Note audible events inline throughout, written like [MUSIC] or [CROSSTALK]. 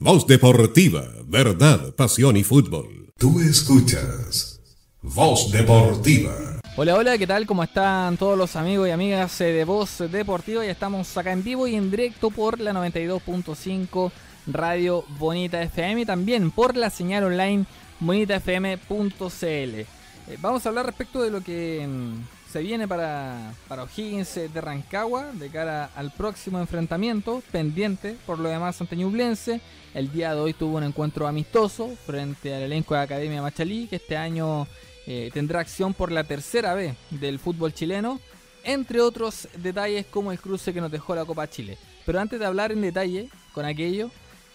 Voz Deportiva, verdad, pasión y fútbol. Tú escuchas Voz Deportiva. Hola, hola, ¿qué tal? ¿Cómo están todos los amigos y amigas eh, de Voz Deportiva? Ya estamos acá en vivo y en directo por la 92.5 Radio Bonita FM y también por la señal online bonitafm.cl. Eh, vamos a hablar respecto de lo que mm, se viene para, para O'Higgins eh, de Rancagua de cara al próximo enfrentamiento pendiente por lo demás ante Ñublense. El día de hoy tuvo un encuentro amistoso frente al elenco de Academia Machalí que este año eh, tendrá acción por la tercera vez del fútbol chileno, entre otros detalles como el cruce que nos dejó la Copa Chile. Pero antes de hablar en detalle con aquello,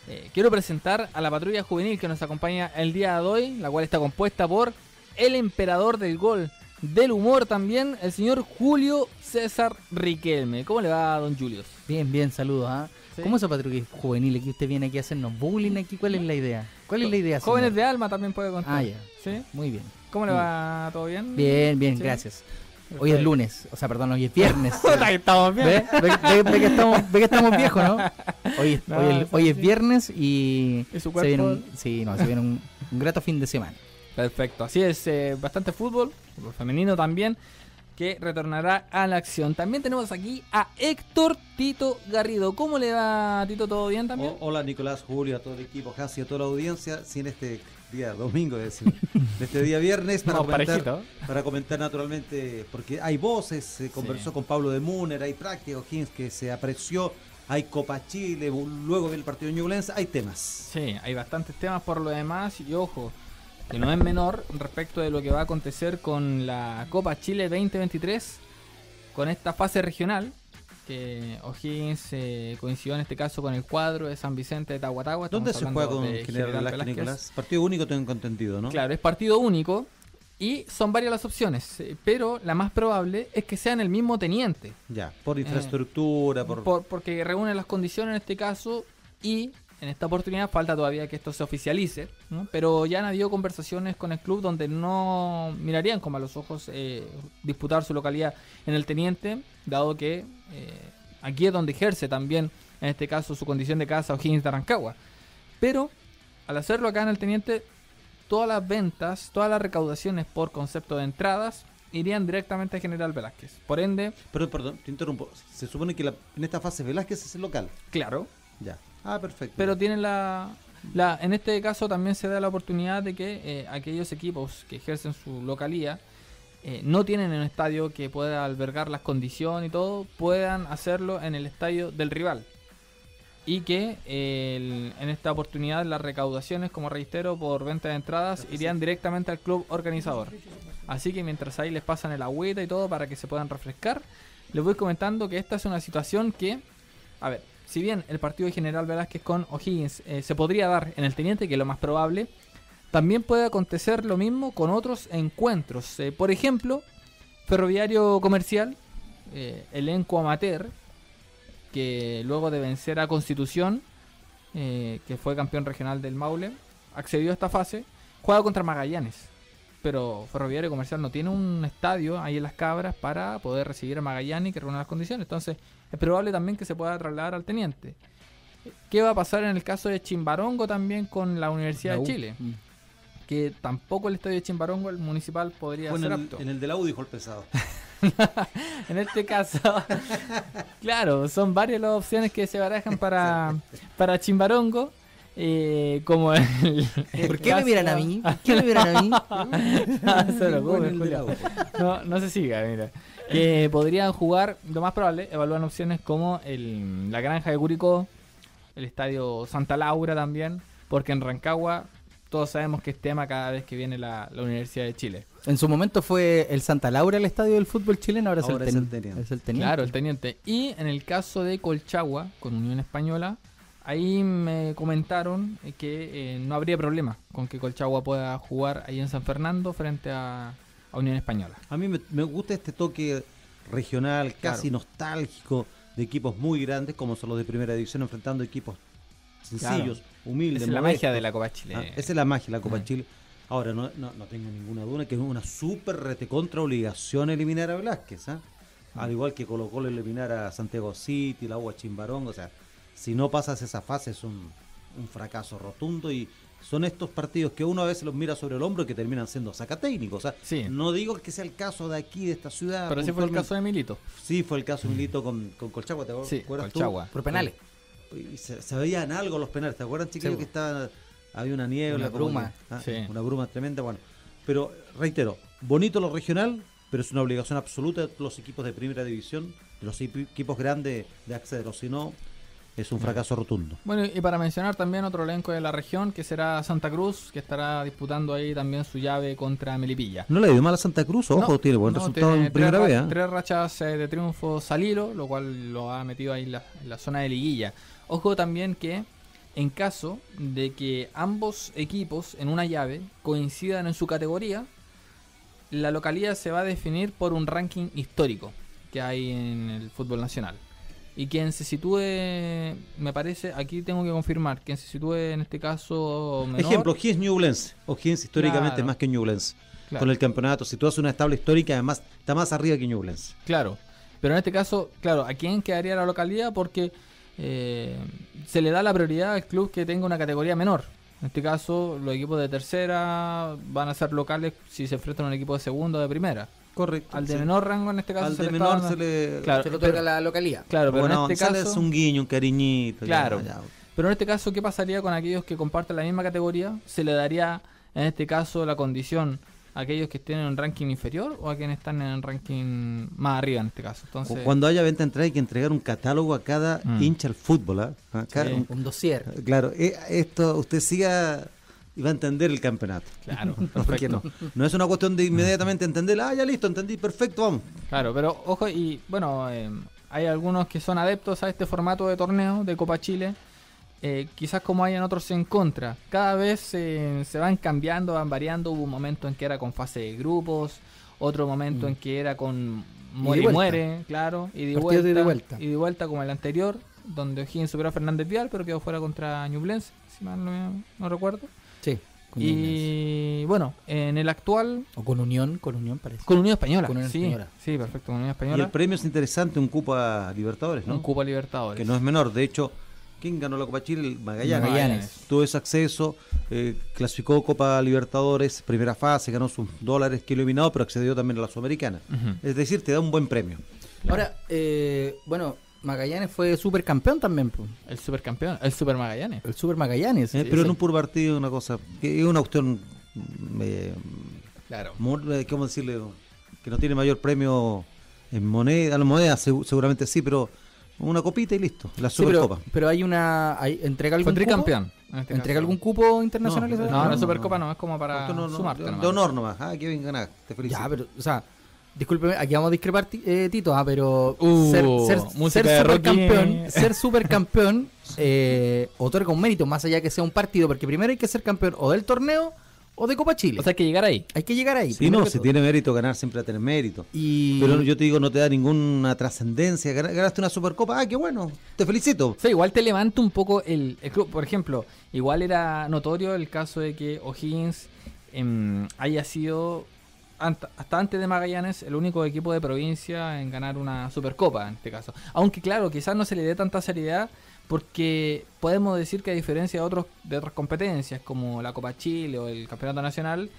eh, quiero presentar a la patrulla juvenil que nos acompaña el día de hoy, la cual está compuesta por el emperador del gol, del humor también, el señor Julio César Riquelme. ¿Cómo le va, don Julius? Bien, bien, saludos. ¿ah? Sí. ¿Cómo esa patrulla juvenil aquí? ¿Usted viene aquí a hacernos bullying aquí? ¿Cuál es la idea? ¿Cuál es la idea? Jóvenes señor? de alma también puede contar. Ah, ya. ¿Sí? Muy bien. ¿Cómo le va? ¿Todo bien? Bien, bien, Sí. gracias. Hoy es lunes, o sea, perdón, hoy es viernes. [LAUGHS] Que estamos bien. ¿Ve? ¿Ve, ve- ve que estamos, ve que estamos viejos, ¿no? Hoy, es- [LAUGHS] No, hoy, es- sí, hoy es sí. viernes y, Y su se viene un, sí, no, se viene un, un grato fin de semana. Perfecto, así es, eh, bastante fútbol, fútbol femenino también, que retornará a la acción. También tenemos aquí a Héctor Tito Garrido. ¿Cómo le va, Tito? ¿Todo bien también? O- hola Nicolás, Julio, a todo el equipo, casi a toda la audiencia, sin este día domingo, es decir, [LAUGHS] de este día viernes para No, comentar, para comentar naturalmente, porque hay voces, se conversó Sí. con Pablo de Muner, hay práctica, O'Higgins que se apreció, hay Copa Chile, luego viene el partido de Ñublense, hay temas. Sí, hay bastantes temas por lo demás y ojo, que no es menor respecto de lo que va a acontecer con la Copa Chile 2023, con esta fase regional, que O'Higgins eh, coincidió en este caso con el cuadro de San Vicente de Tahuatahua. ¿Dónde se juega con General. Nicolás? Partido único tengo entendido, ¿no? Claro, es partido único y son varias las opciones, eh, pero la más probable es que sean el mismo teniente, Ya, por infraestructura, por... Eh, por- porque reúne las condiciones en este caso y en esta oportunidad falta todavía que esto se oficialice, ¿no? pero ya han habido conversaciones con el club donde no mirarían con malos ojos eh, disputar su localidad en el teniente, dado que eh, aquí es donde ejerce también, en este caso, su condición de casa O'Higgins de Rancagua. Pero al hacerlo acá en el teniente, todas las ventas, todas las recaudaciones por concepto de entradas irían directamente a General Velázquez. Por ende, Pero, perdón, te interrumpo, se supone que la- en esta fase Velázquez es el local. claro, Ya. Ah, perfecto. pero tienen la, la en este caso también se da la oportunidad de que eh, aquellos equipos que ejercen su localía eh, no tienen un estadio que pueda albergar las condiciones y todo puedan hacerlo en el estadio del rival. Y que eh, el- en esta oportunidad las recaudaciones como reitero por venta de entradas irían directamente al club organizador. Así que mientras ahí les pasan el agüita y todo para que se puedan refrescar les voy comentando que esta es una situación que a ver, si bien el partido de General Velázquez con O'Higgins eh, se podría dar en el Teniente, que es lo más probable, también puede acontecer lo mismo con otros encuentros. Eh, por ejemplo, Ferroviario Comercial, eh, elenco amateur, que luego de vencer a Constitución, que fue campeón regional del Maule, accedió a esta fase, juega contra Magallanes. Pero Ferroviario Comercial no tiene un estadio ahí en las cabras para poder recibir a Magallanes y que reúna las condiciones. Entonces, es probable también que se pueda trasladar al teniente. ¿Qué va a pasar en el caso de Chimbarongo también con la Universidad La de Chile? Mm. Que tampoco el estadio de Chimbarongo, el municipal, podría en ser el, apto. en el de la U dijo el pesado. [LAUGHS] En este caso, [LAUGHS] claro, son varias las opciones que se barajan para, [LAUGHS] para Chimbarongo. Eh, como el, ¿Por qué me miran a mí? ¿Por qué me miran a mí? [LAUGHS] No Julio. U. No, no se siga, mira. Que podrían jugar, lo más probable, evalúan opciones como el, la granja de Curicó, el estadio Santa Laura también, porque en Rancagua todos sabemos que es tema cada vez que viene la, la Universidad de Chile. En su momento fue el Santa Laura el estadio del fútbol chileno, ahora, Ahora es, es el Teniente. es el teniente. Claro, el teniente. Y en el caso de Colchagua, con Unión Española, ahí me comentaron eh, que eh, no habría problema con que Colchagua pueda jugar ahí en San Fernando frente a, a Unión Española. A mí me, me gusta este toque regional, casi Claro. nostálgico, de equipos muy grandes, como son los de primera división, enfrentando equipos sencillos, humildes. Esa es la magia de la Copa Chile. Ah, esa es la magia de la Copa. Chile. Ahora, no, no, no tengo ninguna duda que es una súper retecontra obligación eliminar a Velázquez. ¿ah? Al igual que Colo Colo eliminar a Santiago City, la U a Chimbarón. O sea, si no pasas esa fase es un, un fracaso rotundo y son estos partidos que uno a veces los mira sobre el hombro y que terminan siendo sacatécnicos. O sea, Sí. no digo que sea el caso de aquí, de esta ciudad. Pero ese fue el caso de Milito. Sí, fue el caso de Milito con, con Colchagua, ¿te Sí, acuerdas tú? Colchagua. Por penales. Y se, se veían algo los penales, ¿te acuerdan, chiquillos? Sí, que estaba, había una niebla, Una bruma. que- ah, Sí. una bruma tremenda, bueno. Pero, reitero, bonito lo regional, pero es una obligación absoluta de los equipos de primera división, de los equi- equipos grandes de acceder, o si no, es un fracaso rotundo. Bueno, y para mencionar también otro elenco de la región, que será Santa Cruz, que estará disputando ahí también su llave contra Melipilla. No le dio mal a Santa Cruz, ojo, No, tiene buen no, resultado tiene en primera vez. ra- ¿eh? Tres rachas eh, de triunfo salilo, lo cual lo ha metido ahí la, en la zona de liguilla. Ojo también que en caso de que ambos equipos en una llave coincidan en su categoría, la localidad se va a definir por un ranking histórico que hay en el fútbol nacional. Y quien se sitúe, me parece, aquí tengo que confirmar, quien se sitúe en este caso menor, Ejemplo, O'Higgins Ñublense. O'Higgins históricamente Claro. es más que. Claro. Con el campeonato, si tú haces una tabla histórica, además está más arriba que Ñublense. Claro, pero en este caso, claro, ¿a quién quedaría la localidad? Porque eh, se le da la prioridad al club que tenga una categoría menor. En este caso, los equipos de tercera van a ser locales si se enfrentan a un equipo de segunda o de primera. Correcto. Al de sí. menor rango, en este caso, Al se de le menor dando- se le. Claro, Se lo pero- toca la localidad. Claro, pero Bueno, en este caso, es un guiño, un cariñito. Claro. ya. pero en este caso, ¿qué pasaría con aquellos que comparten la misma categoría? ¿Se le daría, en este caso, la condición a aquellos que estén en un ranking inferior o a quienes están en un ranking más arriba, en este caso? Entonces, Cuando haya venta entrada hay que entregar un catálogo a cada Mm. hincha al fútbol. ¿ah? Ah, cada- Sí. un- Un dossier. Claro, eh, esto usted siga y va a entender el campeonato. claro, [LAUGHS] Porque no, no es una cuestión de inmediatamente entender, ah, ya listo, entendí, perfecto, vamos. Claro, pero ojo, y bueno, eh, hay algunos que son adeptos a este formato de torneo de Copa Chile. eh, quizás como hayan otros en contra. Cada vez eh, se van cambiando, van variando. Hubo un momento en que era con fase de grupos, otro momento Mm. en que era con muere y muere, claro, y de vuelta, de vuelta. y de vuelta como el anterior, donde O'Higgins superó a Fernández Vial, pero quedó fuera contra Ñublense, si mal no, no recuerdo. Con. Y bueno, en el actual, O con Unión, con Unión parece. con Unión Española. Con Unión sí, Española. sí, perfecto, con Unión Y Española. el premio es interesante, un cupo a Libertadores, ¿no? Un Cupa Libertadores. Que no es menor, de hecho, ¿quién ganó la Copa Chile? El Magallanes. Magallanes. Tuvo ese acceso, eh, clasificó Copa Libertadores, primera fase, ganó sus dólares que eliminado, pero accedió también a la Sudamericana. Es decir, te da un buen premio. Ahora, eh, bueno, Magallanes fue supercampeón también. po. El supercampeón, el Super Magallanes. El Super Magallanes. Eh, Sí, pero sí. en un puro partido, una cosa, que es una cuestión, mm, eh, Claro. eh, ¿cómo decirle? Que no tiene mayor premio en moneda, la moneda segu- seguramente sí, pero una copita y listo, la Sí, pero, Supercopa. pero hay una. Hay, ¿Entrega algún Fue cupo? en este ¿Entrega caso. algún cupo internacional? No, esa- No, No, la no, Supercopa no. no, es como para No, no, no, sumarte. de, honor nomás. Ah, qué bien ganaste, te felicito. Ya, pero, o sea, discúlpeme, aquí vamos a discrepar, eh, Tito, ah, pero Uh, ser, ser, ser supercampeón, [LAUGHS] ser supercampeón eh, otorga un mérito, más allá que sea un partido, porque primero hay que ser campeón o del torneo o de Copa Chile. O sea, hay que llegar ahí. hay que llegar ahí. Sí, no, si todo. tiene mérito ganar, siempre va a tener mérito. Y... Pero yo te digo, no te da ninguna trascendencia. Gana- Ganaste una Supercopa, ah, qué bueno, te felicito. O sea, igual te levanta un poco el, el club. Por ejemplo, igual era notorio el caso de que O'Higgins em, haya sido, hasta antes de Magallanes, el único equipo de provincia en ganar una Supercopa, en este caso. Aunque claro, quizás no se le dé tanta seriedad porque podemos decir que a diferencia de, otros, de otras competencias como la Copa Chile o el Campeonato Nacional,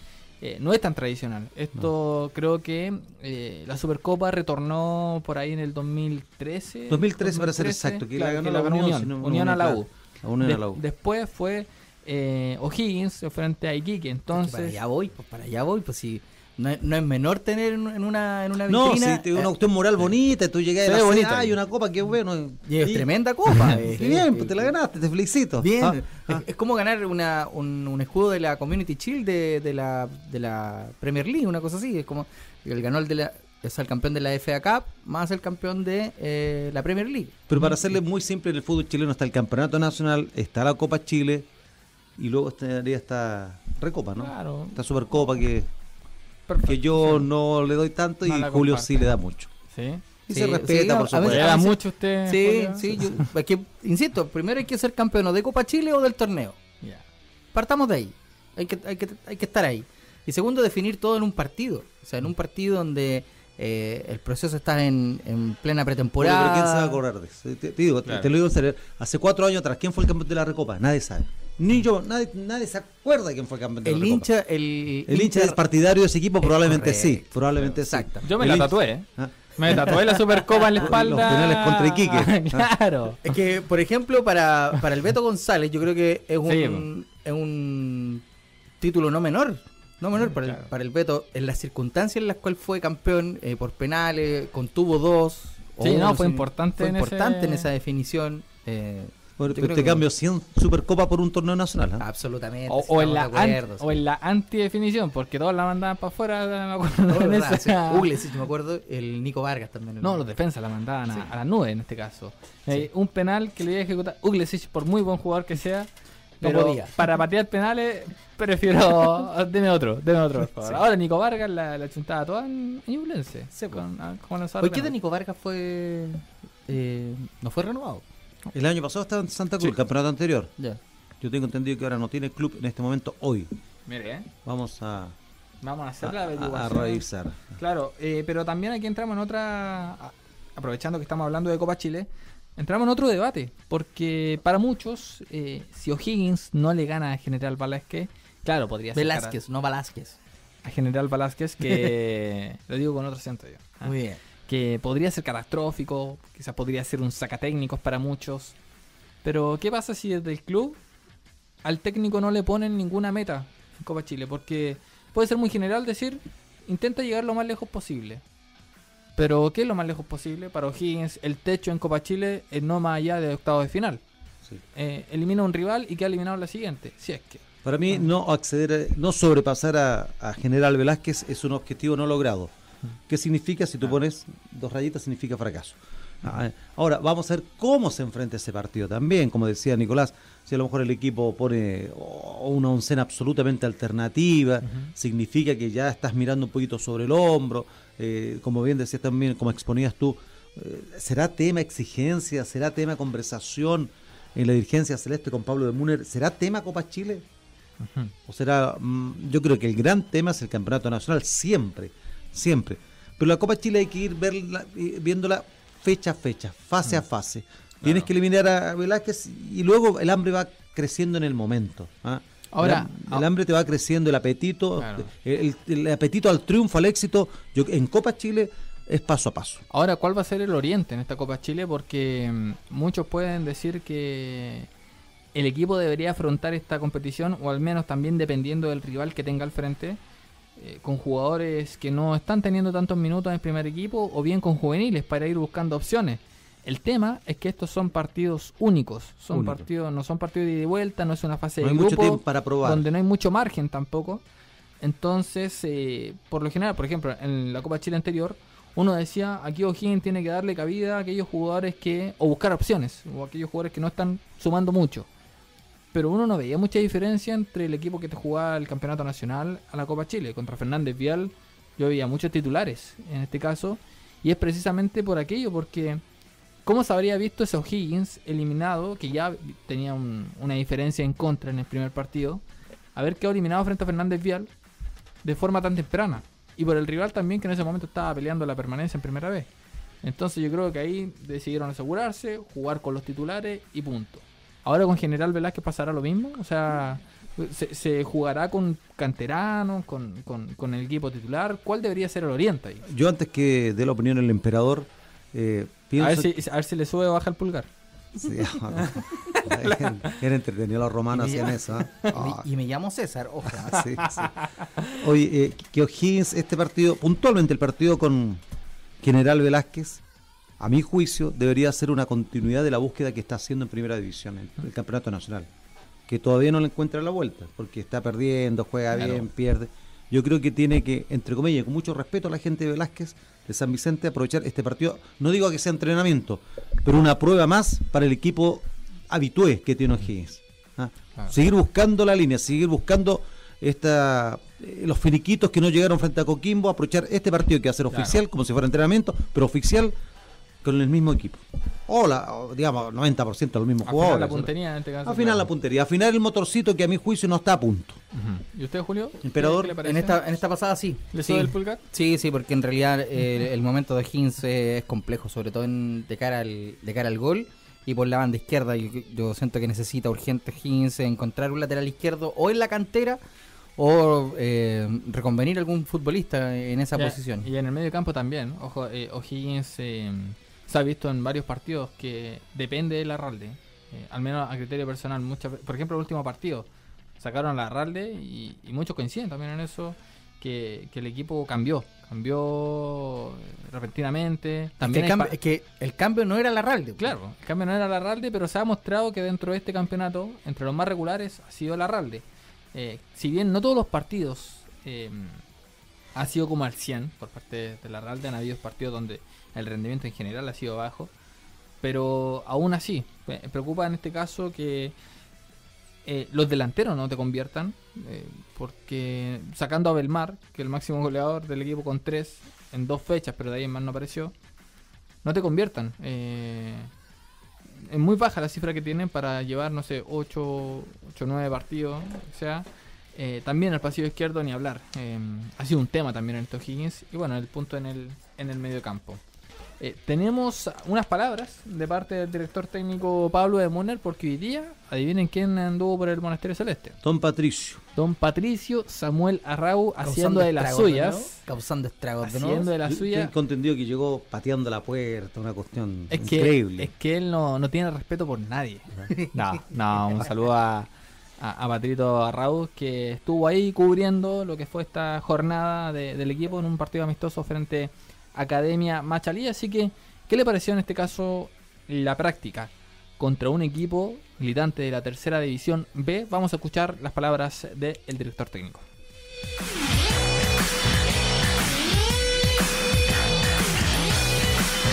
eh, no es tan tradicional. Esto creo que eh, la Supercopa retornó por ahí en el 2013. 2013 para ser 2013, exacto, que claro, la ganó que la Unión, Unión, Unión a la. U. La Unión a De- la U. Después fue eh, O'Higgins frente a Iquique. Es que para Entonces, allá voy, pues para allá voy, pues si no, es- no es menor tener en una, en una No, vitrina. si te una eh, cuestión moral bonita, tú llegas a la hay una copa, qué bueno. y es Y- tremenda copa. [LAUGHS] eh, bien, eh, pues te la ganaste, te felicito. Bien, Ah, es, ah. es como ganar una, un, un escudo de la Community Shield de, de la, de la Premier League, una cosa así. Es como el ganó el de la, es el campeón de la FA Cup más el campeón de eh, la Premier League. Pero para hacerle muy simple, en el fútbol chileno está el Campeonato Nacional, está la Copa Chile y luego estaría esta Recopa, ¿no? Claro. Esta Supercopa que, perfecto, que yo sí. no le doy tanto No y Julio comparte. sí le da mucho. Sí. Y Sí, se respeta, sí, por supuesto. ¿Le da mucho usted? Sí, Julio? sí, yo, es que, insisto, primero hay que ser campeón o de Copa Chile o del torneo. Ya. Partamos de ahí. Hay que, hay que, hay que estar ahí. Y segundo, definir todo en un partido. O sea, en un partido donde Eh, el proceso está en, en plena pretemporada. Pero ¿quién se va a acordar de eso? Te, digo, te, lo digo en serio. Hace cuatro años atrás, ¿quién fue el campeón de la Recopa? Nadie sabe. Ni yo, nadie, nadie se acuerda de quién fue el campeón de el la hincha. El, el hincha es partidario de ese equipo, probablemente sí. Probablemente Exacto. Yo me la tatué, ¿eh? ¿Ah? Me tatué la Supercopa en la [LAUGHS] espalda. Los penales contra Iquique. [LAUGHS] claro. Es que, por ejemplo, para, para el Beto González, yo creo que es un, es un título no menor. No menor para, el, para el Beto, en las circunstancias en las cuales fue campeón eh, por penales, contuvo dos. Sí, no, fue importante. Fue importante en esa definición. Eh, pero te cambio 100 Supercopa por un torneo nacional. ¿eh? Absolutamente. O, en la o, en la antidefinición, porque todos la mandaban para afuera. Me acuerdo. me acuerdo. El Nico Vargas también. No, los defensas la mandaban a, la nube en este caso. Eh, un penal que le iba a ejecutar Uglesic, por muy buen jugador que sea. Pero para [LAUGHS] patear penales, prefiero. [LAUGHS] deme otro, deme otro. Ahora Nico Vargas la, la chuntaba toda en, en ¿Por qué de Nico Vargas fue. Eh, no fue renovado? El año pasado estaba en Santa Cruz, el campeonato anterior. Yo tengo entendido que ahora no tiene club en este momento hoy. Mire, ¿eh? Vamos a. Vamos a hacer la averiguación. A, revisar. Claro, eh, pero también aquí entramos en otra. Aprovechando que estamos hablando de Copa Chile, entramos en otro debate. Porque para muchos, eh, si O'Higgins no le gana a General Velázquez, claro, podría ser. Velázquez, no Velázquez. A General Velázquez, que. [LAUGHS] lo digo con otro acento yo. ¿ah? Muy bien que podría ser catastrófico, quizás podría ser un sacatécnicos para muchos. Pero, ¿qué pasa si desde el club al técnico no le ponen ninguna meta en Copa Chile? Porque puede ser muy general decir, intenta llegar lo más lejos posible. Pero, ¿qué es lo más lejos posible? Para O'Higgins, el techo en Copa Chile es no más allá de octavo de final. Eh, elimina un rival y queda eliminado la siguiente, si es que. Para mí, no acceder, no sobrepasar a General Velázquez es un objetivo no logrado. ¿Qué significa? Si tú pones dos rayitas, significa fracaso. Ah, ahora, vamos a ver cómo se enfrenta ese partido también. Como decía Nicolás, si a lo mejor el equipo pone una oncena absolutamente alternativa, significa que ya estás mirando un poquito sobre el hombro. Eh, como bien decías también, como exponías tú, eh, ¿será tema exigencia? ¿Será tema conversación en la dirigencia celeste con Pablo de Muner? ¿Será tema Copa Chile? O será, mm, yo creo que el gran tema es el campeonato nacional, siempre siempre. Pero la Copa Chile hay que ir verla, eh, viéndola fecha a fecha, fase a mm. fase. Tienes que eliminar a Velázquez y luego el hambre va creciendo en el momento. ¿ah? Ahora, el, ah, hambre te va creciendo, el apetito, el, apetito al triunfo, al éxito. Yo, en Copa Chile es paso a paso. Ahora, ¿cuál va a ser el oriente en esta Copa Chile? Porque mm, muchos pueden decir que el equipo debería afrontar esta competición, o al menos también dependiendo del rival que tenga al frente, eh, con jugadores que no están teniendo tantos minutos en el primer equipo o bien con juveniles para ir buscando opciones. El tema es que estos son partidos únicos, son partidos, no son partidos de ida y vuelta, no es una fase de grupo para probar. donde no hay mucho margen tampoco. Entonces, eh, por lo general, por ejemplo, en la Copa Chile anterior, uno decía, aquí O'Higgins tiene que darle cabida a aquellos jugadores que, o buscar opciones, o aquellos jugadores que no están sumando mucho pero uno no veía mucha diferencia entre el equipo que te jugaba el campeonato nacional a la Copa Chile. Contra Fernández Vial yo veía muchos titulares en este caso, y es precisamente por aquello, porque ¿cómo se habría visto ese O'Higgins eliminado, que ya tenía una diferencia en contra en el primer partido, haber quedado eliminado frente a Fernández Vial de forma tan temprana? Y por el rival también que en ese momento estaba peleando la permanencia en primera vez. Entonces yo creo que ahí decidieron asegurarse, jugar con los titulares y punto. Ahora con General Velázquez pasará lo mismo. O sea, se, jugará con canteranos, con, con, el equipo titular. ¿Cuál debería ser el oriente ahí? Yo antes que dé la opinión el emperador, eh, pienso... A ver, si, a ver si le sube o baja el pulgar. Sí, [LAUGHS] [LAUGHS] era entretenido los romanos hacían eso. ¿eh? Y, me llamo César, ojo. [LAUGHS] sí, Oye, eh, que O'Higgins, este partido, puntualmente el partido con General Velázquez, a mi juicio, debería ser una continuidad de la búsqueda que está haciendo en Primera División, el, el Campeonato Nacional, que todavía no le encuentra la vuelta, porque está perdiendo, juega bien, pierde. Yo creo que tiene que, entre comillas, con mucho respeto a la gente de Velázquez, de San Vicente, aprovechar este partido, no digo que sea entrenamiento, pero una prueba más para el equipo habitué que tiene O'Higgins. ¿ah? Seguir buscando la línea, seguir buscando esta, eh, los finiquitos que no llegaron frente a Coquimbo, aprovechar este partido que va a ser oficial, como si fuera entrenamiento, pero oficial con el mismo equipo. O, la, digamos, 90% de los mismos jugadores. la puntería en este caso. Al final la puntería. Al final el motorcito que a mi juicio no está a punto. ¿Y usted, Julio? Emperador, en esta, en esta pasada sí. ¿Le sí. el pulgar? Sí, sí, porque en realidad eh, el momento de Higgins es complejo, sobre todo en, de, cara al, de cara al gol y por la banda izquierda. Yo, yo siento que necesita urgente Higgins encontrar un lateral izquierdo o en la cantera o eh, reconvenir algún futbolista en esa posición. Y en el medio campo también. Ojo, eh, O'Higgins eh, se ha visto en varios partidos que depende del Arralde. Eh, al menos a criterio personal. Muchas, por ejemplo, el último partido sacaron a Arralde y, y muchos coinciden también en eso. Que, el equipo cambió, cambió repentinamente. También es que, el cambio no era la Ralde. Claro, el cambio no era la Ralde, pero se ha mostrado que dentro de este campeonato, entre los más regulares, ha sido la Ralde. Eh, si bien no todos los partidos eh, ha sido como al 100 por parte de la Ralde, han habido partidos donde el rendimiento en general ha sido bajo, pero aún así, me preocupa en este caso que eh, los delanteros no te conviertan, porque sacando a Belmar, que es el máximo goleador del equipo con 3 en dos fechas, pero de ahí en más no apareció, no te conviertan es muy baja la cifra que tienen para llevar, no sé, 8, o 9 partidos. O sea, eh, también el pasillo izquierdo ni hablar. Eh, ha sido un tema también en estos Higgins. Y bueno, el punto en el, en el medio campo. Eh, tenemos unas palabras de parte del director técnico Pablo de Moner, porque hoy día, adivinen quién anduvo por el Monasterio Celeste. Don Patricio. Don Patricio Samuel Arrau haciendo de las suyas. causando estragos Haciendo de las suyas. Tengo entendido que llegó pateando la puerta, una cuestión increíble. es que él no, no tiene respeto por nadie. no, no, un saludo a, a, Patrito Arrau, que estuvo ahí cubriendo lo que fue esta jornada del equipo en un partido amistoso frente a Academia Machalí. Así que, ¿qué le pareció en este caso la práctica contra un equipo militante de la tercera división B? Vamos a escuchar las palabras del director técnico.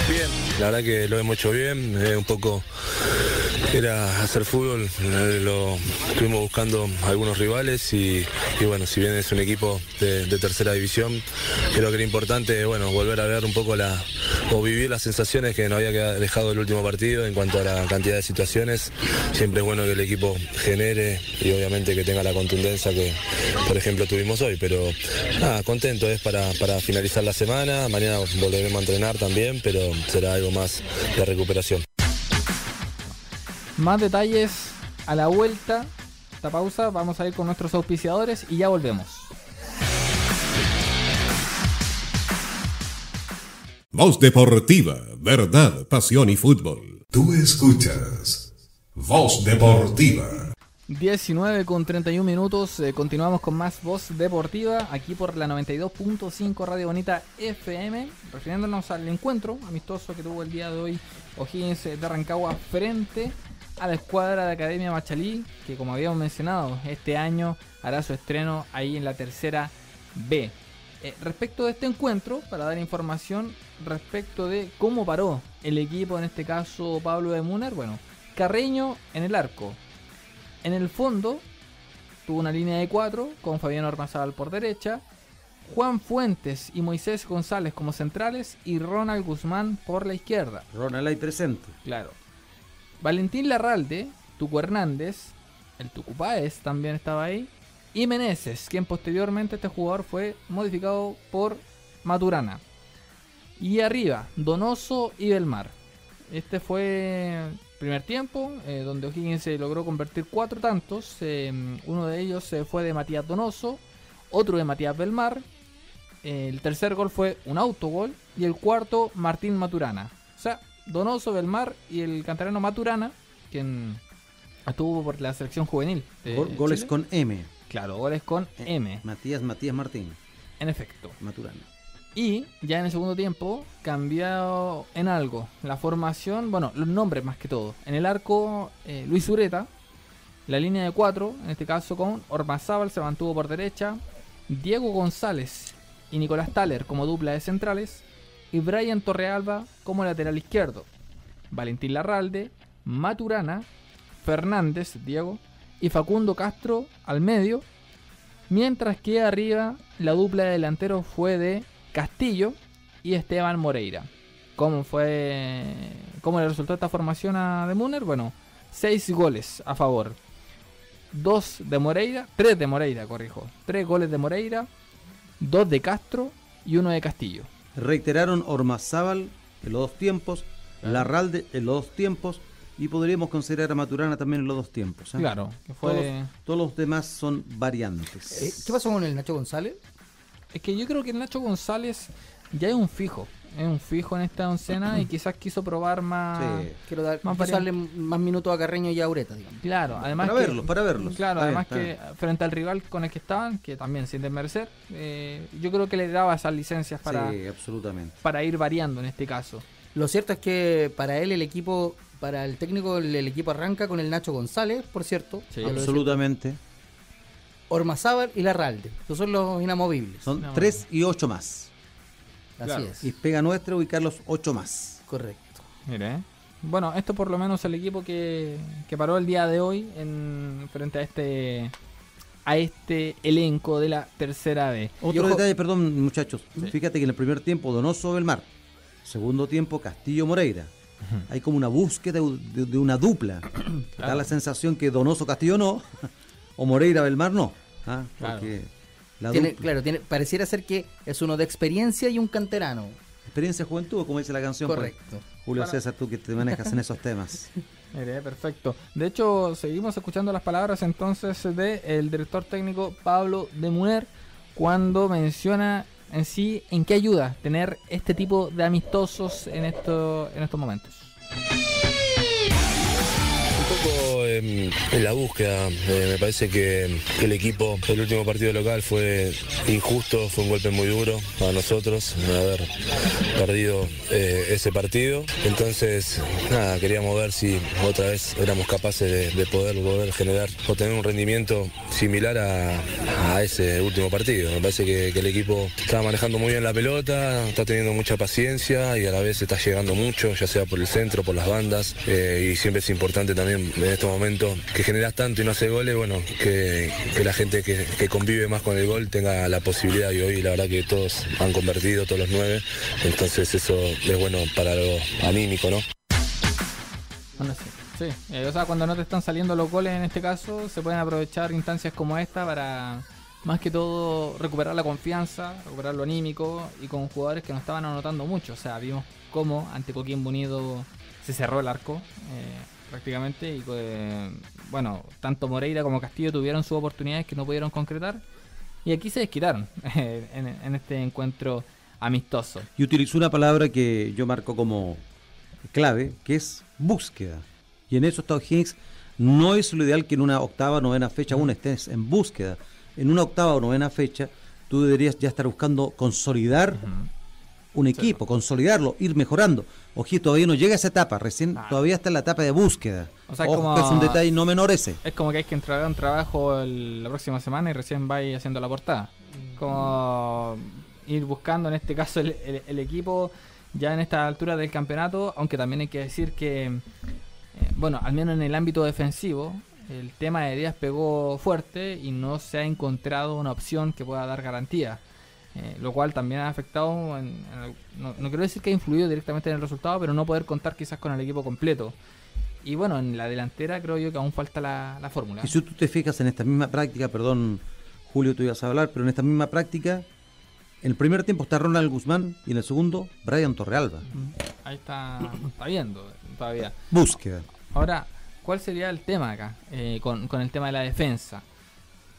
Bien, la verdad que lo hemos hecho bien, un poco era hacer fútbol, lo estuvimos buscando algunos rivales y, bueno, si bien es un equipo de, tercera división, creo que era importante bueno, volver a ver un poco la o vivir las sensaciones que nos había dejado el último partido en cuanto a la cantidad de situaciones. Siempre es bueno que el equipo genere y obviamente que tenga la contundencia que, por ejemplo, tuvimos hoy. Pero nada, contento es para, para finalizar la semana. Mañana volveremos a entrenar también, pero será algo más de recuperación. Más detalles a la vuelta. Esta pausa, vamos a ir con nuestros auspiciadores y ya volvemos. Voz Deportiva, verdad, pasión y fútbol. Tú escuchas Voz Deportiva. 19 con 31 minutos, eh, continuamos con más Voz Deportiva aquí por la 92.5 Radio Bonita FM, refiriéndonos al encuentro amistoso que tuvo el día de hoy O'Higgins de Rancagua frente a la escuadra de Academia Machalí, que como habíamos mencionado, este año hará su estreno ahí en la tercera B. Eh, respecto de este encuentro, para dar información respecto de cómo paró el equipo, en este caso Pablo de Muner, bueno, Carreño en el arco. En el fondo tuvo una línea de cuatro con Fabián Ormazábal por derecha, Juan Fuentes y Moisés González como centrales y Ronald Guzmán por la izquierda. Ronald ahí presente. Claro. Valentín Larralde, Tuco Hernández, el Tucupáez también estaba ahí, y Meneses, quien posteriormente este jugador fue modificado por Maturana. Y arriba, Donoso y Belmar. Este fue el primer tiempo, eh, donde O'Higgins se logró convertir cuatro tantos. Eh, uno de ellos se fue de Matías Donoso, otro de Matías Belmar. el tercer gol fue un autogol y el cuarto Martín Maturana. O sea, Donoso, Belmar y el cantarano Maturana, quien estuvo por la selección juvenil. goles con M. Claro, goles con eh, M. Matías Matías Martín. En efecto. Maturana. Y ya en el segundo tiempo, cambiado en algo. La formación, bueno, los nombres más que todo. En el arco, eh, Luis Ureta. La línea de cuatro, en este caso con Ormazábal, se mantuvo por derecha. Diego González y Nicolás Taller como dupla de centrales y Brian Torrealba como lateral izquierdo. Valentín Larralde, Maturana, Fernández, Diego, y Facundo Castro al medio. Mientras que arriba la dupla de delanteros fue de Castillo y Esteban Moreira. ¿Cómo fue? ¿Cómo le resultó esta formación a De Bueno, seis goles a favor. dos de Moreira, tres de Moreira, corrijo. Tres goles de Moreira, dos de Castro y uno de Castillo. Reiteraron Ormazábal en los dos tiempos, Larralde en los dos tiempos y podríamos considerar a Maturana también en los dos tiempos. ¿eh? Claro, que fue... todos, los demás son variantes. Eh, ¿Qué pasó con el Nacho González? Es que yo creo que el Nacho González ya es un fijo es un fijo en esta oncena y quizás quiso probar más. Quiero dar, más, darle más minutos a Carreño y a Ureta, digamos. Claro, además. Para verlos, para verlos. Claro, además que frente al rival con el que estaban, que también sin desmerecer, eh, yo creo que le daba esas licencias para. absolutamente. Para ir variando en este caso. Lo cierto es que para él el equipo, para el técnico, el, equipo arranca con el Nacho González, por cierto. Sí. Absolutamente. Ormazábal y Larralde. Esos son los inamovibles. Son tres y ocho más. Así es. Y pega nuestra ubicar los ocho más. Correcto. Mire, bueno, esto por lo menos el equipo que, que paró el día de hoy en frente a este a este elenco de la tercera B. Otro detalle, perdón muchachos, fíjate que en el primer tiempo Donoso Belmar, segundo tiempo Castillo Moreira. Hay como una búsqueda de, una dupla. [CLEARS THROAT] Da la sensación que Donoso Castillo no, [LAUGHS] o Moreira Belmar no. ¿ah? Porque claro, tiene, pareciera ser que es uno de experiencia y un canterano. Experiencia juventud, como dice la canción. Pues. Correcto. Julio César, tú que te manejas en esos temas. [LAUGHS] Mire, perfecto. De hecho, seguimos escuchando las palabras entonces del el director técnico Pablo de Muner cuando menciona en sí en qué ayuda tener este tipo de amistosos en, esto, en estos momentos en, la búsqueda. Eh, me parece que, el equipo, el último partido local fue injusto, fue un golpe muy duro para nosotros haber perdido eh, ese partido. Entonces, nada, queríamos ver si otra vez éramos capaces de, poder poder generar o tener un rendimiento similar a, ese último partido. Me parece que, el equipo está manejando muy bien la pelota, está teniendo mucha paciencia y a la vez está llegando mucho, ya sea por el centro, por las bandas. Eh, y siempre es importante también en estos momentos que generas tanto y no hace goles, bueno, que, la gente que, convive más con el gol tenga la posibilidad y hoy la verdad que todos han convertido, todos los nueve, entonces eso es bueno para lo anímico, ¿no? Bueno, sí, eh, o sea, cuando no te están saliendo los goles en este caso, se pueden aprovechar instancias como esta para más que todo recuperar la confianza, recuperar lo anímico y con jugadores que no estaban anotando mucho. O sea, vimos cómo ante Coquín Unido se cerró el arco. Eh, prácticamente y bueno, tanto Moreira como Castillo tuvieron sus oportunidades que no pudieron concretar y aquí se desquitaron [LAUGHS] en, este encuentro amistoso. Y utilizó una palabra que yo marco como clave, que es búsqueda. Y en eso Estados Higgs no es lo ideal que en una octava o novena fecha aún estés en búsqueda. En una octava o novena fecha tú deberías ya estar buscando consolidar un equipo, consolidarlo, ir mejorando. Ojito, todavía no llega a esa etapa, recién todavía está en la etapa de búsqueda. O sea, como, es un detalle no menor ese. Es como que hay que entregar un trabajo la próxima semana y recién va haciendo la portada. Como ir buscando en este caso el, equipo ya en esta altura del campeonato, aunque también hay que decir que, eh, bueno, al menos en el ámbito defensivo, el tema de Díaz pegó fuerte y no se ha encontrado una opción que pueda dar garantía. Eh, lo cual también ha afectado, no, quiero decir que ha influido directamente en el resultado, pero no poder contar quizás con el equipo completo. Y bueno, en la delantera creo yo que aún falta la, fórmula. Y si tú te fijas en esta misma práctica, perdón Julio, tú ibas a hablar, pero en esta misma práctica, en el primer tiempo está Ronald Guzmán y en el segundo Brian Torrealba. Ahí está, está viendo todavía. Búsqueda. Ahora, ¿cuál sería el tema acá eh, con, con el tema de la defensa?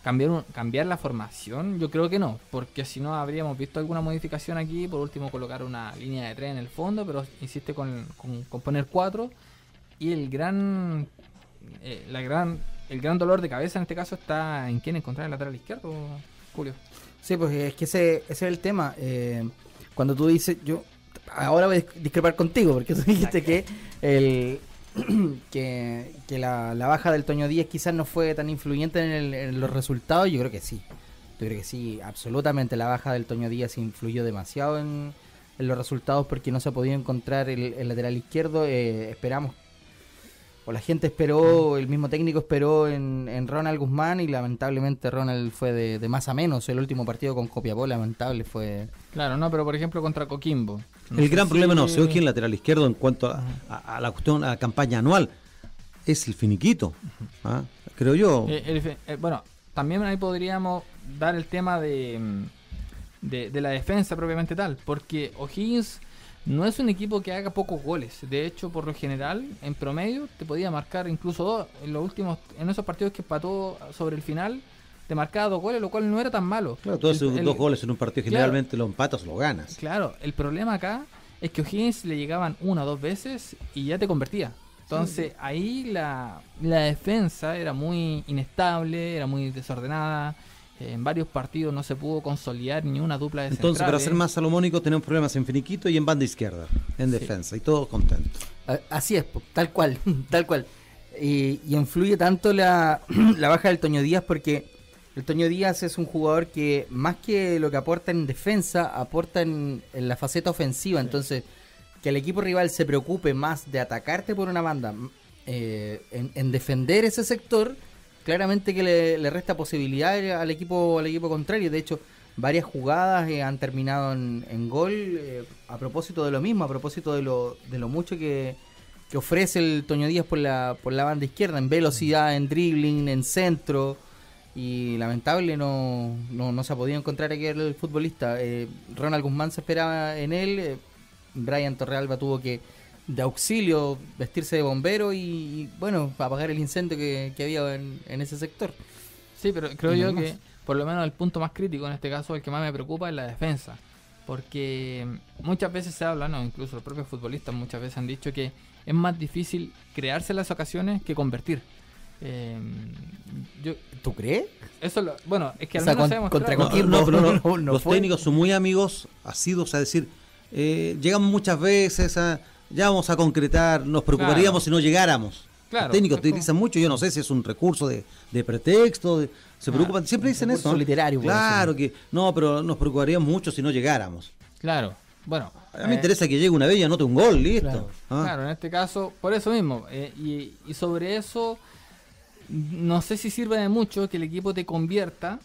Cambiar, cambiar la formación, yo creo que no, porque si no habríamos visto alguna modificación aquí, por último colocar una línea de tres en el fondo, pero insiste con, con, poner cuatro y el gran, eh, la gran, el gran dolor de cabeza en este caso está en quién encontrar el lateral izquierdo, Julio. Sí, pues es que ese, ese es el tema. Eh, cuando tú dices, yo ahora voy a discrepar contigo, porque tú dijiste que el, [CLEARS THROAT] que, la, baja del Toño Díaz quizás no fue tan influyente en, los resultados, yo creo que sí. Yo creo que sí, absolutamente la baja del Toño Díaz influyó demasiado en, los resultados porque no se ha podido encontrar el, lateral izquierdo. Eh, esperamos o la gente esperó, el mismo técnico esperó en, Ronald Guzmán y lamentablemente Ronald fue de, más a menos. El último partido con Copiapó, lamentable, fue... Claro, no, pero por ejemplo contra Coquimbo. El gran problema no, se oye en lateral izquierdo en cuanto a, la cuestión, a la campaña anual, es el finiquito. ¿ah? creo yo. Eh, eh, bueno, también ahí podríamos dar el tema de, de, la defensa propiamente tal, porque O'Higgins no es un equipo que haga pocos goles. De hecho, por lo general, en promedio, te podía marcar incluso dos. En los últimos, en esos partidos que empató sobre el final, te marcaba dos goles, lo cual no era tan malo. Claro, tú haces dos goles en un partido, generalmente lo empatas o lo ganas. Claro, el problema acá es que O'Higgins le llegaban una o dos veces y ya te convertía. Entonces ahí la, la defensa era muy inestable, era muy desordenada en varios partidos no se pudo consolidar ni una dupla de Entonces, para ser más salomónico, tenemos problemas en finiquito y en banda izquierda, en defensa, y todos contentos. Así es, tal cual, [LAUGHS] tal cual. Y, influye tanto [CLEARS THROAT] la, baja del Toño Díaz porque el Toño Díaz es un jugador que, más que lo que aporta en defensa, aporta en, la faceta ofensiva. Entonces, que el equipo rival se preocupe más de atacarte por una banda, eh, en defender ese sector claramente que le, resta posibilidad al equipo al equipo contrario. De hecho, varias jugadas eh, han terminado en, gol eh, a propósito de lo mismo, a propósito de lo, de lo mucho que, ofrece el Toño Díaz por la, por la banda izquierda, en velocidad, en dribbling, en centro. Y lamentable no, no, se ha podido encontrar aquí el futbolista. Eh, Ronald Guzmán se esperaba en él. Brian Torrealba tuvo que de auxilio, vestirse de bombero y, bueno, apagar el incendio que, había en, ese sector. Sí, pero creo yo que por lo menos el punto más crítico en este caso, el que más me preocupa es la defensa. Porque muchas veces se habla, no, incluso los propios futbolistas muchas veces han dicho que es más difícil crearse las ocasiones que convertir. Eh, yo, ¿Tú crees? Eso bueno, es que al menos contra Los técnicos son muy amigos, asidos a decir, eh, llegan muchas veces a ya vamos a concretar, nos preocuparíamos si no llegáramos. Claro, Los técnicos utilizan mucho, yo no sé si es un recurso de, pretexto, se ah, preocupan, siempre dicen eso. literario. Claro que, no, pero nos preocuparíamos mucho si no llegáramos. Claro, bueno. A mí me eh, interesa que llegue una vez y anote un gol, listo. Ah. Claro, en este caso, por eso mismo. Eh, y, sobre eso, no sé si sirve de mucho que el equipo te convierta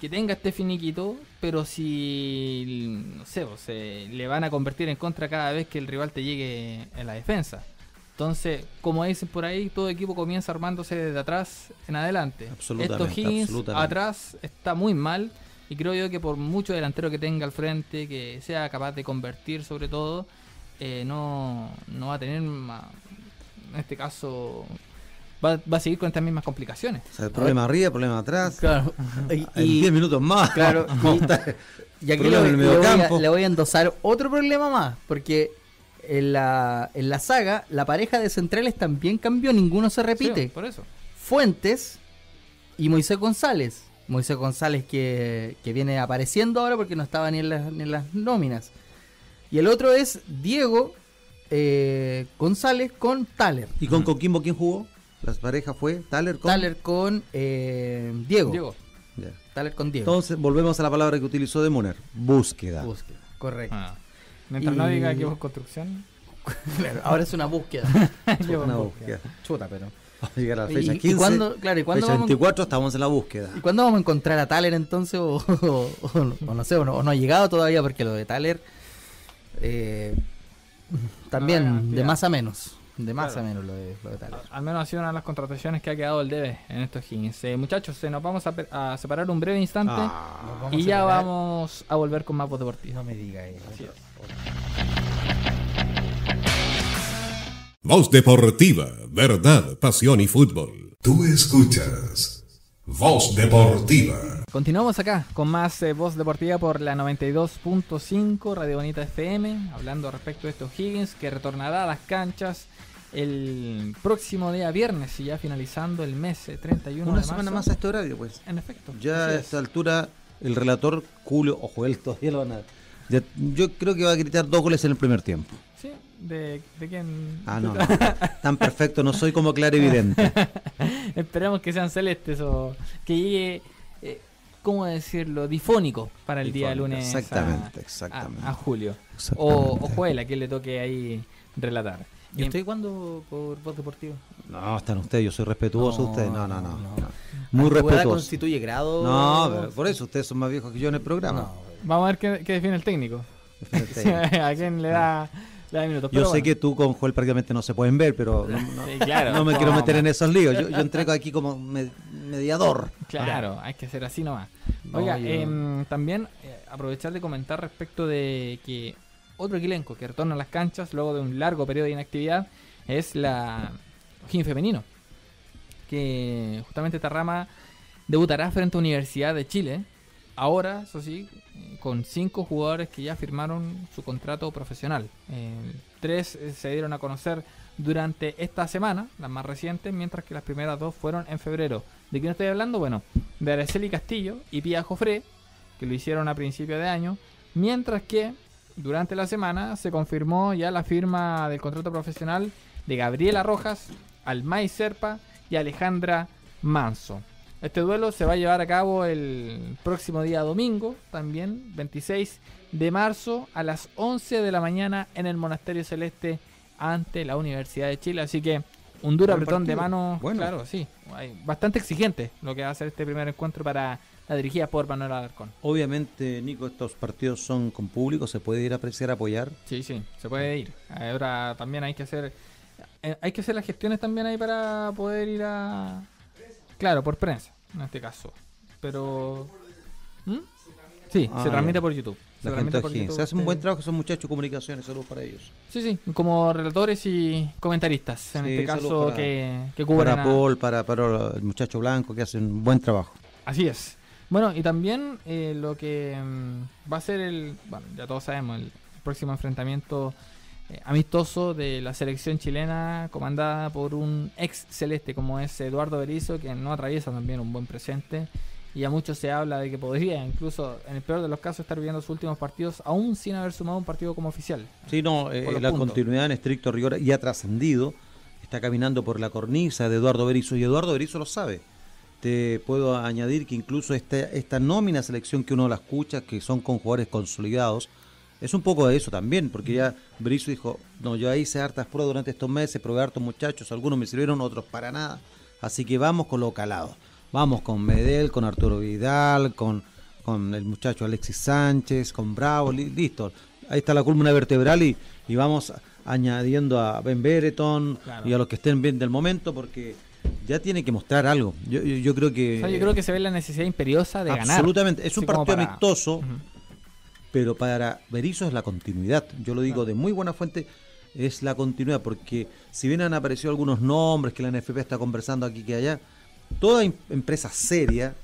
que tenga este finiquito, pero si, no sé, se le van a convertir en contra cada vez que el rival te llegue en la defensa. Entonces, como dicen por ahí, todo equipo comienza armándose desde atrás en adelante. Estos Higgins atrás está muy mal y creo yo que por mucho delantero que tenga al frente, que sea capaz de convertir sobre todo, eh, no, no va a tener, en este caso, va, va, a seguir con estas mismas complicaciones. O sea, el problema arriba, problema atrás. Claro. [LAUGHS] Y 10 minutos más. Claro. [LAUGHS] y, aquí le, voy a, endosar otro problema más, porque en la, en la saga la pareja de centrales también cambió, ninguno se repite. por eso. Fuentes y Moisés González. Moisés González que, que viene apareciendo ahora porque no estaba ni en las, ni en las nóminas. Y el otro es Diego eh, González con Taler. ¿Y con Coquimbo quién jugó? Las parejas fue Taler con. Taler con eh, Diego. Diego. Taler con Diego. Entonces volvemos a la palabra que utilizó de Moner: búsqueda. Búsqueda, correcto. Ah. Mientras no diga que es construcción. [LAUGHS] ahora es una búsqueda. [LAUGHS] una búsqueda. Chuta, pero. [LAUGHS] Vamos a llegar a la fecha 15. Y cuándo, claro, ¿y cuándo fecha 24 estamos en la búsqueda. ¿Y cuándo vamos a encontrar a Taler entonces? O, no sé, o no, ha llegado todavía porque lo de Taler. Eh, también, ah, de más a menos. De más a menos lo de, lo de Al menos ha sido una de las contrataciones que ha quedado el debe en estos Higgins. Eh, muchachos, se nos vamos a, separar un breve instante ah, y ya vamos a volver con más voz deportiva. No me diga eso. Voz deportiva, verdad, pasión y fútbol. Tú escuchas Voz deportiva. Continuamos acá con más eh, voz deportiva por la 92.5 Radio Bonita FM, hablando respecto de estos Higgins que retornará a las canchas el próximo día viernes y ya finalizando el mes 31 eh, Una semana más a este horario, pues. En efecto. Ya a esta altura, el relator Julio, ojo, él todavía lo van a. yo creo que va a gritar dos goles en el primer tiempo. Sí, ¿de, de quién? Ah, no, tan perfecto, no soy como clarividente. [LAUGHS] Esperamos que sean celestes o que llegue, eh, ¿cómo decirlo? Difónico para el día lunes. Exactamente, exactamente. A, Julio. O, o Joel, a quien le toque ahí relatar. ¿Y estoy cuando por voz deportiva? No, están ustedes, yo soy respetuoso de ustedes. No, no, no. Muy respetuoso. constituye grado? No, por eso ustedes son más viejos que yo en el programa. Vamos a ver qué, define el [LAUGHS] técnico. ¿A quién le da yo sé que tú con Joel prácticamente no se pueden ver, pero no, me quiero meter en esos líos. Yo, yo entrego aquí como mediador. Claro, hay que ser así nomás. Oiga, em, también eh, aprovechar de comentar respecto de que otro equilenco que retorna a las canchas luego de un largo periodo de inactividad es la O'Higgins femenino. Que justamente esta rama debutará frente a Universidad de Chile. Ahora, eso sí, con cinco jugadores que ya firmaron su contrato profesional. Tres eh, se dieron a conocer durante esta semana, las más recientes, mientras que las primeras dos fueron en febrero. ¿De quién estoy hablando? Bueno, de Araceli Castillo y Pia Jofré, que lo hicieron a principio de año, mientras que durante la semana se confirmó ya la firma del contrato profesional de Gabriela Rojas, Almay Serpa y Alejandra Manso. Este duelo se va a llevar a cabo el próximo día domingo, también 26 de marzo a las 11 de la mañana en el Monasterio Celeste ante la Universidad de Chile. Así que un duro apretón de mano, bueno. claro, sí, bastante exigente lo que va a ser este primer encuentro para la dirigida por Manuel Alarcón. Obviamente, Nico, estos partidos son con público, se puede ir a apreciar, apoyar. Sí, sí, se puede ir. Ahora también hay que hacer eh, hay que hacer las gestiones también ahí para poder ir a Claro, por prensa, en este caso. Pero. ¿Mm? Sí, ah, se transmite por YouTube. Se, se hace un buen trabajo esos muchachos de comunicaciones, saludos para ellos. Sí, sí, como relatores y comentaristas, en este caso que, que cubren. Para Paul, para, para el muchacho blanco que hace un buen trabajo. Así es. Bueno, y también eh, lo que mm, va a ser el. Bueno, ya todos sabemos, el próximo enfrentamiento eh, amistoso de la selección chilena comandada por un ex celeste como es Eduardo Berizzo, que no atraviesa también un buen presente. Y a muchos se habla de que podría, incluso en el peor de los casos, estar viviendo sus últimos partidos aún sin haber sumado un partido como oficial. Sí, no, eh, la continuidad en estricto rigor y ha trascendido. Está caminando por la cornisa de Eduardo Berizzo y Eduardo Berizzo lo sabe. Te puedo añadir que incluso esta, esta nómina selección que uno la escucha, que son con jugadores consolidados, es un poco de eso también, porque ya Brizo dijo, no, yo hice hartas pruebas durante estos meses, probé hartos muchachos, algunos me sirvieron, otros para nada. Así que vamos con lo calado. Vamos con Medel, con Arturo Vidal, con, con el muchacho Alexis Sánchez, con Bravo, listo. Ahí está la columna vertebral y, y vamos añadiendo a Ben Bereton y a los que estén bien del momento, porque ya tiene que mostrar algo. Yo, yo, creo que... yo creo que se ve la necesidad imperiosa de ganar. Absolutamente. Es un partido amistoso pero para Berizzo es la continuidad. Yo lo digo de muy buena fuente, es la continuidad, porque si bien han aparecido algunos nombres que la NFP está conversando aquí que allá, toda empresa seria,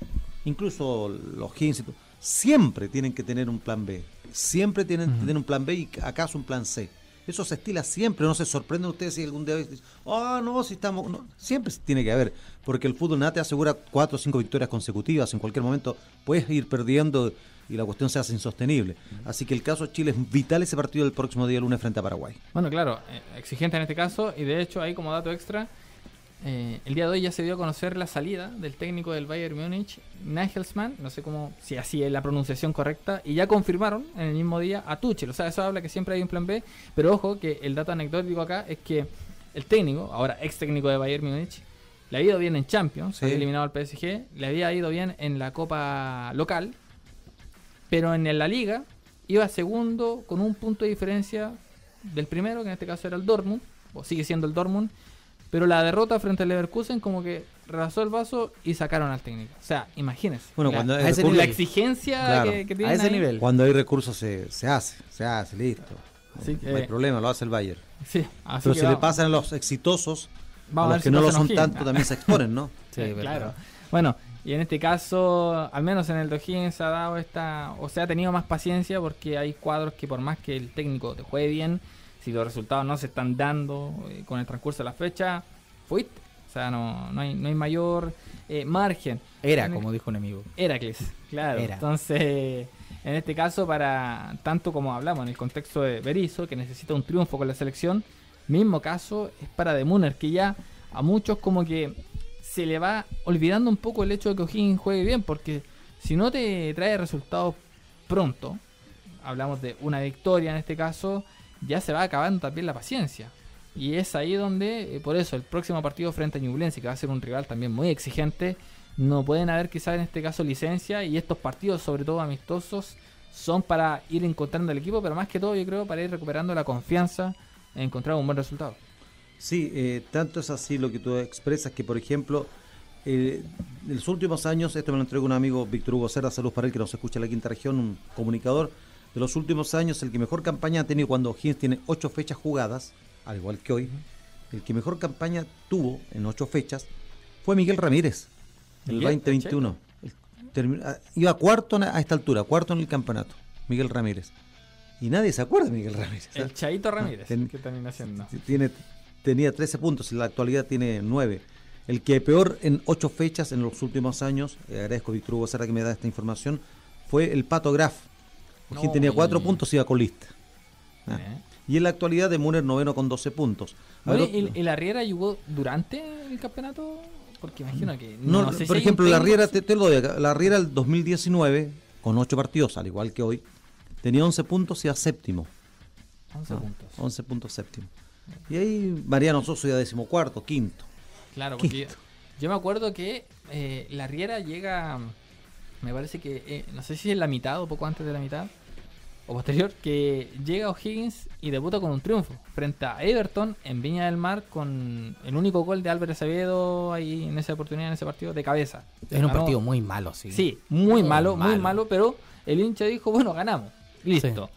incluso los Hins, siempre tienen que tener un plan B. Siempre tienen que tener un plan B y acaso un plan C. Eso se estila siempre, no se sorprenden ustedes si algún día dicen, ah, no, si estamos. Siempre tiene que haber, porque el fútbol nada te asegura cuatro o cinco victorias consecutivas. En cualquier momento puedes ir perdiendo y la cuestión se hace insostenible. Así que el caso de Chile es vital ese partido del próximo día lunes frente a Paraguay. Bueno, claro, eh, exigente en este caso y de hecho ahí como dato extra, eh, el día de hoy ya se dio a conocer la salida del técnico del Bayern Múnich, Nagelsmann, no sé cómo, si así es la pronunciación correcta, y ya confirmaron en el mismo día a Tuchel. O sea, eso habla que siempre hay un plan B, pero ojo que el dato anecdótico acá es que el técnico, ahora ex técnico de Bayern Múnich, le ha ido bien en Champions, se había eliminado al PSG, le había ido bien en la Copa local, pero en la liga iba segundo con un punto de diferencia del primero, que en este caso era el Dortmund, o sigue siendo el Dortmund, pero la derrota frente al Leverkusen como que rebasó el vaso y sacaron al técnico. O sea, imagínense. Bueno, cuando la, la exigencia que, tienen a ese nivel. Cuando hay recursos se, se hace, se hace, listo. no, hay problema, lo hace el Bayern. Sí, pero si le pasan a los exitosos, a los que no lo son tanto también se [LAUGHS] exponen, ¿no? sí, claro. Bueno, y en este caso, al menos en el Dojin se ha dado esta, o sea, ha tenido más paciencia porque hay cuadros que por más que el técnico te juegue bien, si los resultados no se están dando eh, con el transcurso de la fecha, fuiste. O sea, no, no, hay, no hay mayor eh, margen. Era, como dijo un amigo. Heracles, claro. Entonces, en este caso, para tanto como hablamos en el contexto de Berizzo, que necesita un triunfo con la selección, mismo caso es para De Muner, que ya a muchos como que se le va olvidando un poco el hecho de que O'Higgins juegue bien, porque si no te trae resultados pronto, hablamos de una victoria en este caso, ya se va acabando también la paciencia. Y es ahí donde, eh, por eso, el próximo partido frente a Ñublense, que va a ser un rival también muy exigente, no pueden haber quizás en este caso licencia y estos partidos, sobre todo amistosos, son para ir encontrando el equipo, pero más que todo yo creo para ir recuperando la confianza en encontrar un buen resultado. Sí, eh, tanto es así lo que tú expresas que, por ejemplo, eh, en los últimos años, esto me lo entregó un amigo Víctor Hugo Serra, salud para él que nos escucha en la quinta región, un comunicador, de los últimos años el que mejor campaña ha tenido cuando O'Higgins tiene ocho fechas jugadas, al igual que hoy, el que mejor campaña tuvo en ocho fechas fue Miguel Ramírez, el 2021. Ah, iba cuarto a esta altura, cuarto en el campeonato, Miguel Ramírez. Y nadie se acuerda de Miguel Ramírez. El Chaito Ramírez, ¿qué también haciendo? Tiene, tenía 13 puntos, en la actualidad tiene 9. El que peor en ocho fechas en los últimos años, eh, agradezco a Víctor Hugo Serra que me da esta información, fue el Pato Graf. Quien tenía 4 puntos y iba colista. Ah. Y en la actualidad de Muner noveno con 12 puntos. ¿y, la Riera jugó durante el campeonato? Porque imagino que. No, por ejemplo, la Riera, te, lo doy acá, la Riera el 2019, con 8 partidos, al igual que hoy, tenía 11 puntos y a séptimo. 11 ah, puntos. 11 puntos séptimo. Y ahí Mariano Soso ya decimocuarto, quinto. Claro, porque yo me acuerdo que eh, la Riera llega, me parece que, eh, no sé si es la mitad o poco antes de la mitad, o posterior, que llega O'Higgins y debuta con un triunfo frente a Everton en Viña del Mar con el único gol de Álvarez Acevedo ahí en esa oportunidad, en ese partido, de cabeza. Es un partido muy malo, sí. Sí, muy, malo, muy malo, pero el hincha dijo, bueno, ganamos, listo.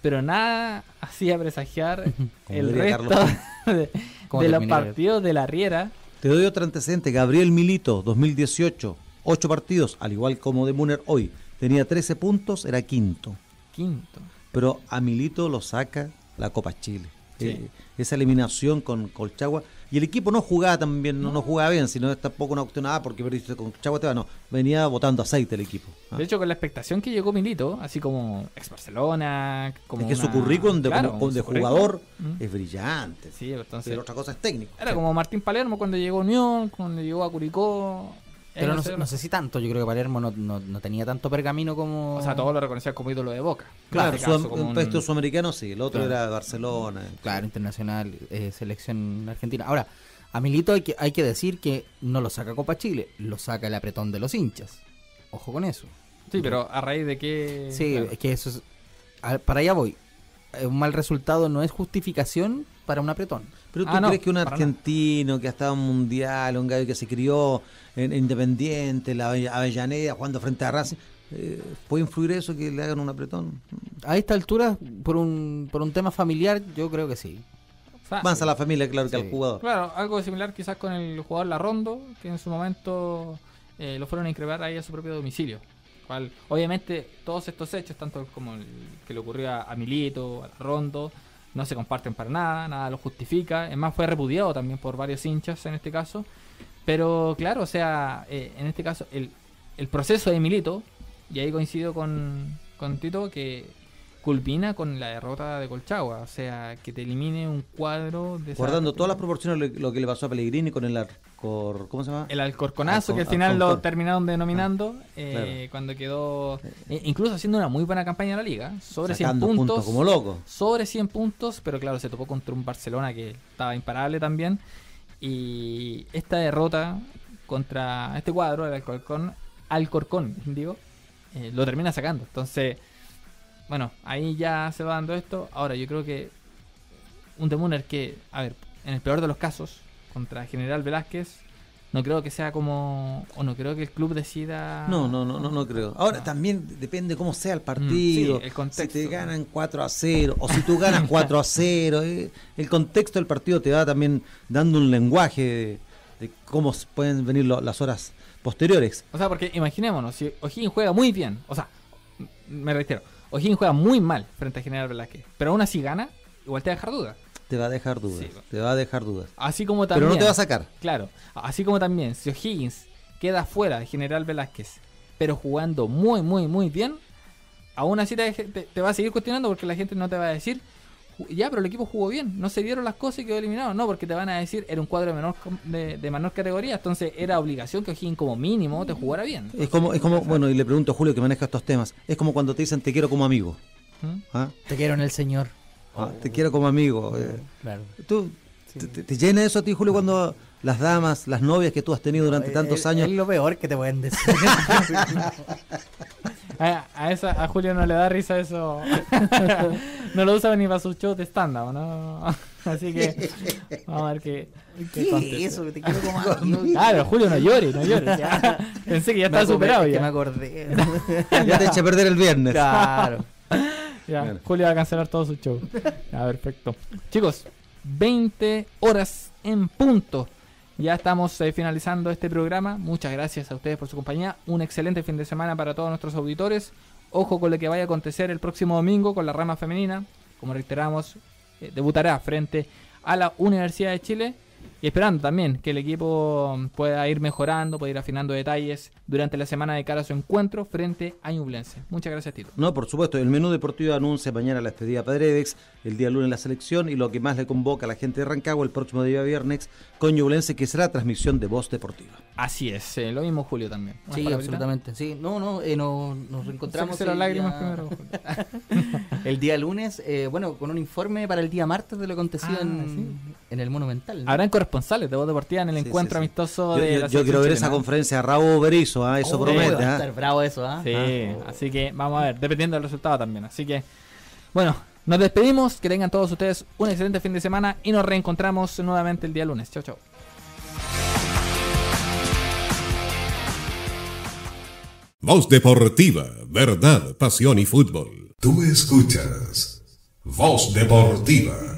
Pero nada hacía presagiar [LAUGHS] el resto [LAUGHS] de, de los partidos de la Riera te doy otro antecedente. Gabriel Milito, 2018, 8 partidos, al igual como de Muner hoy. Tenía 13 puntos, era quinto. Quinto. Pero a Milito lo saca la Copa Chile. Eh, esa eliminación con Colchagua y el equipo no jugaba también, no, no jugaba bien, sino es tampoco una cuestión, ah, porque perdiste con Chagua, no, venía botando aceite el equipo. Ah. De hecho, con la expectación que llegó Milito, así como ex Barcelona, como. Es que su currículum de, jugador es brillante. Sí, entonces. Pero otra cosa es técnico. Era como Martín Palermo cuando llegó a Unión, cuando llegó a Curicó. Pero no, sé si tanto, yo creo que Palermo no, no, tenía tanto pergamino como... O sea, todos lo reconocían como ídolo de Boca. Claro, este un, un... sudamericano sí, el otro era Barcelona. Claro, internacional, eh, selección argentina. Ahora, a Milito hay que, hay que decir que no lo saca Copa Chile, lo saca el apretón de los hinchas. Ojo con eso. Sí, pero a raíz de qué... Sí, es que eso es... para allá voy. Un mal resultado no es justificación para un apretón. Pero tú ah, crees que un argentino que ha estado en mundial, un gallo que se crió en, Independiente, la Avellaneda, jugando frente a Racing, eh, ¿puede influir eso que le hagan un apretón? A esta altura, por un, por un tema familiar, yo creo que sí. Más a la familia, claro, que al jugador. Claro, algo similar quizás con el jugador Larrondo, que en su momento eh, lo fueron a increvar ahí a su propio domicilio. Cual, obviamente, todos estos hechos, tanto como el que le ocurrió a Milito, a Larrondo, no se comparten para nada, nada lo justifica. Es más, fue repudiado también por varios hinchas en este caso. Pero claro, o sea, eh, en este caso, el, el, proceso de Milito, y ahí coincido con, con Tito, que culmina con la derrota de Colchagua, o sea, que te elimine un cuadro de guardando todas las proporciones lo, que le pasó a Pellegrini con el Alcor, ¿cómo se llama? El Alcorconazo que al final lo terminaron denominando ah, eh, cuando quedó eh, incluso haciendo una muy buena campaña en la liga, sobre 100 puntos, como loco. Sobre 100 puntos, pero claro, se topó contra un Barcelona que estaba imparable también y esta derrota contra este cuadro, el Alcorcón, Alcorcón, digo, eh, lo termina sacando. Entonces, bueno, ahí ya se va dando esto. Ahora, yo creo que un Demuner que, a ver, en el peor de los casos, contra General Velázquez, no creo que sea como. O no creo que el club decida. No, no, no, no, no creo. Ahora también depende cómo sea el mm, partido. el contexto. Si te ganan 4 a 0 o si tú ganas [LAUGHS] 4 a 0. Eh, el contexto del partido te va también dando un lenguaje de, cómo pueden venir las horas posteriores. O sea, porque imaginémonos, si O'Higgins juega muy bien, o sea, me reitero, O'Higgins juega muy mal frente a General Velázquez, pero aún así gana, igual te va a dejar dudas. Te va a dejar dudas, te va a dejar dudas. Así como también. Pero no te va a sacar. Claro, así como también, si O'Higgins queda fuera de General Velázquez, pero jugando muy, muy, muy bien, aún así te va a seguir cuestionando porque la gente no te va a decir ya, pero el equipo jugó bien, no se dieron las cosas y quedó eliminado. No, porque te van a decir, era un cuadro de menor, de, menor categoría, entonces era obligación que O'Higgins como mínimo te jugara bien. Es como, es como bueno, y le pregunto a Julio que maneja estos temas, es como cuando te dicen te quiero como amigo. ¿Mm? ¿Ah? Te quiero en el Señor. Ah, te quiero como amigo. Eh. Claro. ¿Tú, te, llena eso a ti, Julio, cuando las damas, las novias que tú has tenido durante tantos años? Es lo peor que te pueden decir. [LAUGHS] a, esa, a Julio no le da risa eso. [LAUGHS] no lo usa ni para sus shows de stand-up, ¿no? [LAUGHS] Así que vamos a ver qué. ¿Qué, eso? Te quiero como. Claro, Julio, no llores, no llores. Pensé que ya estaba superado. Ya me acordé. ya te eché a perder el viernes. Claro. Ya, Julio va a cancelar todo su show. Ya, perfecto. Chicos, 20 horas en punto. Ya estamos eh, finalizando este programa. Muchas gracias a ustedes por su compañía. Un excelente fin de semana para todos nuestros auditores. Ojo con lo que vaya a acontecer el próximo domingo con la rama femenina. Como reiteramos, eh, debutará frente a la Universidad de Chile y esperando también que el equipo pueda ir mejorando, pueda ir afinando detalles durante la semana de cara a su encuentro frente a Ñublense. Muchas gracias, Tito. No, por supuesto. El menú deportivo anuncia mañana la despedida Padredex, el día lunes la selección y lo que más le convoca a la gente de Rancagua el próximo día viernes con Ñublense, que será transmisión de voz deportiva. Así es, eh, lo mismo Julio también. Sí, absolutamente. Sí, no, no, eh, nos reencontramos. las lágrimas primero. [LAUGHS] el día lunes, eh, bueno, con un informe para el día martes de lo acontecido ah, en, en, el Monumental. Habrán corresponsales de voz deportiva en el encuentro amistoso de yo, la Yo quiero ver esa conferencia a Raúl Berizo, ¿ah? eso oh, promete. Va a estar bravo eso, ¿ah? Sí, así que vamos a ver, dependiendo del resultado también. Así que, bueno, nos despedimos, que tengan todos ustedes un excelente fin de semana y nos reencontramos nuevamente el día lunes. Chao, chao. Voz Deportiva, verdad, pasión y fútbol. Tú escuchas Voz Deportiva.